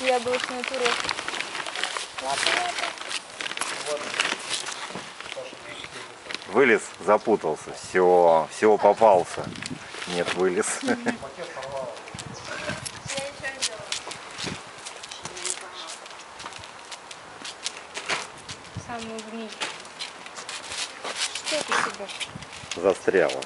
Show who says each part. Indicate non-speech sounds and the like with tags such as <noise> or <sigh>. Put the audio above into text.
Speaker 1: яблочный туру.
Speaker 2: Вылез, запутался. Все, все попался. Нет, вылез. <laughs>
Speaker 1: Самый еще Что ты себе?
Speaker 2: Застряла.